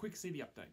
quick CV update.